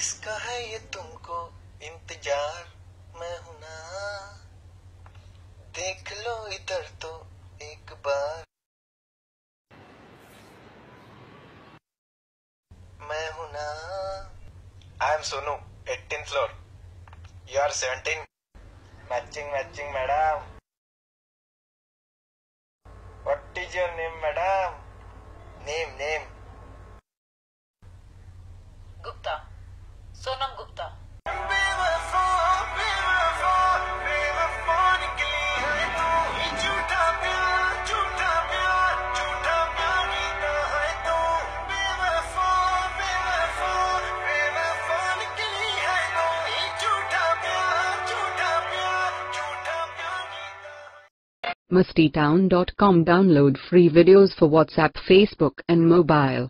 किसका है ये तुमको इंतज़ार? मैं हूँ ना। देख लो इधर तो एक बार। मैं हूँ ना। I am Sonu eighteen floor you are seventeen matching matching madam what is your name madam name name Gupta mustytown.com Download free videos for WhatsApp, Facebook, and mobile.